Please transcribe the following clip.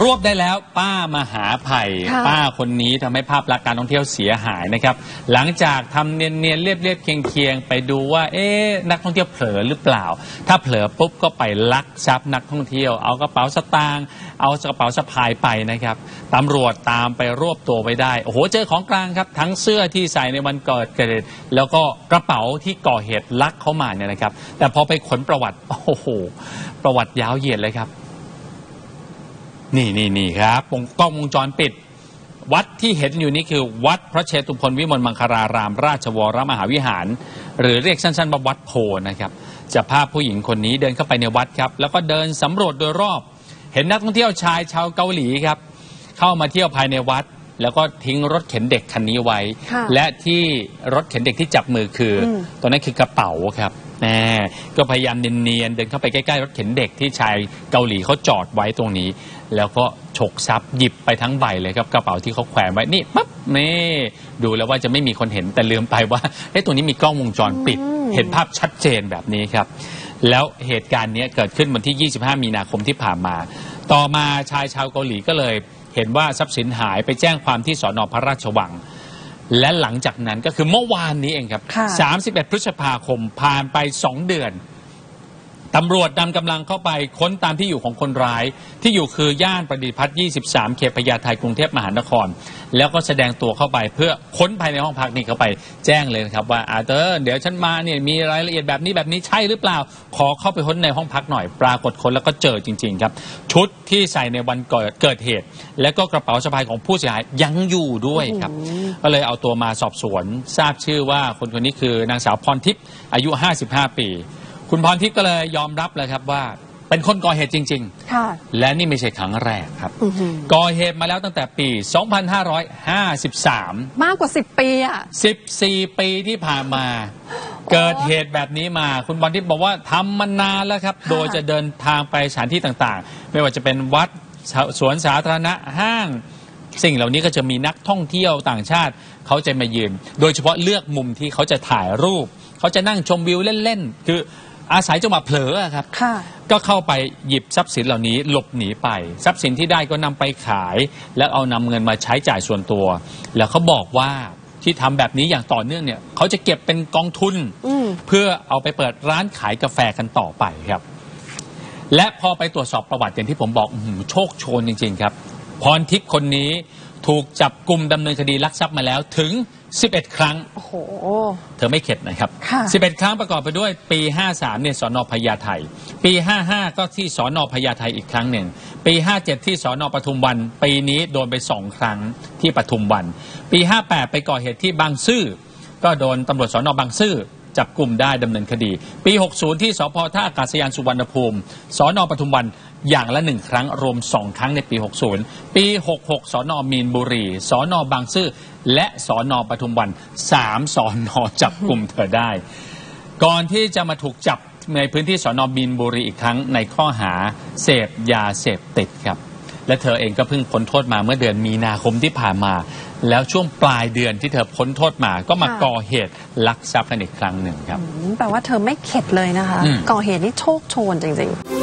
รวบได้แล้วป้ามหาภัย ค่ะป้าคนนี้ทำให้ภาพลักษณ์การท่องเที่ยวเสียหายนะครับ หลังจากทำเนียนๆเรียบๆเคียงๆไปดูว่า เอ๊ะนักท่องเที่ยวเผลอหรือเปล่า ถ้าเผลอปุ๊บก็ไปลักทรัพย์นักท่องเที่ยวเอากระเป๋าสตางค์เอากระเป๋าสะพายไปนะครับตำรวจตามไปรวบตัวไว้ได้โอ้โหเจอของกลางครับ ทั้งเสื้อที่ใส่ในวันก่อเหตุแล้วก็กระเป๋าที่ก่อเหตุลักเข้ามาเนี่ยนะครับ แต่พอไปขนประวัติโอ้โหประวัติยาวเหยียดเลยครับ นี่นี่นี่ครับวงกล้องวงจรปิด วัดที่เห็นอยู่นี่คือวัดพระเชตุพนวิมลมังคาราราม ราชวรมหาวิหาร หรือเรียกสั้นๆว่าวัดโพนะครับจะภาพผู้หญิงคนนี้เดินเข้าไปในวัดครับ แล้วก็เดินสำรวจโดยรอบ เห็นนักท่องเที่ยวชายชาวเกาหลีครับ เข้ามาเที่ยวภายในวัด แล้วก็ทิ้งรถเข็นเด็กคันนี้ไว้ค่ะและที่รถเข็นเด็กที่จับมือคืออมตัวนั้นคือกระเป๋าครับ แน่ ก็พยายามเนียนๆเดินเข้าไปใกล้ๆรถเข็นเด็กที่ชายเกาหลีเขาจอดไว้ตรงนี้ แล้วก็ฉกทรัพย์หยิบไปทั้งใบเลยครับกระเป๋าที่เขาแขวนไว้นี่ปั๊บนี่ดูแล้วว่าจะไม่มีคนเห็นแต่ลืมไปว่าเอ้ตรงนี้มีกล้องวงจรปิดอืมเห็นภาพชัดเจนแบบนี้ครับ แล้วเหตุการณ์เนี้ยเกิดขึ้นวันที่ 25 มีนาคมที่ผ่านมา ต่อมาชายชาวเกาหลีก็เลย เห็นว่าทรัพย์สินหายไปแจ้งความที่สอนอพระราชวัง และหลังจากนั้นก็คือเมื่อวานนี้เองครับ ค่ะ 31 พฤษภาคมผ่านไป 2 เดือน ตำรวจนำกำลังเข้าไปค้นตามที่อยู่ของคนร้าย ที่อยู่คือย่านประดิษฐ์พัฒน์23 เขตพญาไทกรุงเทพมหานคร แล้วก็แสดงตัวเข้าไปเพื่อค้นภายในห้องพักนี่เข้าไปแจ้งเลยนะครับว่าอาเตอร์เดี๋ยวฉันมาเนี่ยมีรายละเอียดแบบนี้แบบนี้ใช่หรือเปล่า ขอเข้าไปค้นในห้องพักหน่อย ปรากฏค้นแล้วก็เจอจริง ๆ ครับ ชุดที่ใส่ในวันก่อนเกิดเหตุ และก็กระเป๋าสะพายของผู้เสียหายยังอยู่ด้วยครับ ก็เลยเอาตัวมาสอบสวนทราบชื่อว่าคนคนนี้คือนางสาวพรทิพย์อายุ 55 ปี คุณพรทิพย์ก็เลยยอมรับเลยครับว่า เป็นคนก่อเหตุจริง ค่ะ ๆ และนี่ไม่ใช่ครั้งแรกครับ อื้อหือ ก่อเหตุมาแล้วตั้งแต่ปี 2553 มากกว่า 10 ปีอะ 14 ปีที่ผ่านมา เกิดเหตุแบบนี้มา คุณบอลทิพย์บอกว่าทำมานานแล้วครับค่ะโดยจะเดินทางไปสถานที่ต่างๆ ไม่ว่าจะเป็นวัดสวนสาธารณะห้าง สิ่งเหล่านี้ก็จะมีนักท่องเที่ยวต่างชาติ เขาจะมายืน โดยเฉพาะเลือกมุมที่เขาจะถ่ายรูป เขาจะนั่งชมวิวเล่น ๆ คือ อาศัยจังหวะเผลออะครับ ค่ะ ก็เข้าไปหยิบทรัพย์สินเหล่านี้หลบหนีไป ทรัพย์สินที่ได้ก็นำไปขาย แล้วเอานำเงินมาใช้จ่ายส่วนตัว แล้วเขาบอกว่าที่ทำแบบนี้อย่างต่อเนื่องเนี่ยเขาจะเก็บเป็นกองทุน อืม เพื่อเอาไปเปิดร้านขายกาแฟกันต่อไปครับ และพอไปตรวจสอบประวัติอย่างที่ผมบอกอื้อหือโชคโชนจริง ๆ ครับ พรทิพย์คนนี้ถูกจับกลุ่มดำเนินคดีลักทรัพย์มาแล้วถึง 11 ครั้ง โอ้โห เธอไม่เข็ดนะครับ ค่ะ 11 ครั้งประกอบไปด้วยปี 53 เนี่ยสอนอพญาไทปี 55 ก็ที่สอนอพญาไทอีกครั้งหนึ่ง ปี 57 ที่สอนอปทุมวัน ปีนี้โดนไป 2 ครั้งที่ปทุมวัน ปี 58 ไปก่อเหตุที่บางซื่อ ก็โดนตำรวจสอนอบางซื่อจับกลุ่มได้ดำเนินคดี ปี 60 ที่สพท่าอากาศยานสุวรรณภูมิ สอนอปทุมวันอย่างละหนึ่งครั้งรวม2ครั้งในปี 60 ปี 66 สอนอมีนบุรี สอนอบางซื่อ และสอนอปทุมวัน3สอนอจับกลุ่มเธอได้ ก่อนที่จะมาถูกจับในพื้นที่สอนอมีนบุรีอีกครั้งในข้อหาเสพยาเสพติดครับ และเธอเองก็เพิ่งพ้นโทษมาเมื่อเดือนมีนาคมที่ผ่านมา แล้วช่วงปลายเดือนที่เธอพ้นโทษมาก็มาค่ะ ก่อเหตุลักทรัพย์กันอีกครั้งหนึ่งครับแปลว่าเธอไม่เข็ดเลยนะคะ อืม ก่อเหตุนี่โชคโชนจริง ๆ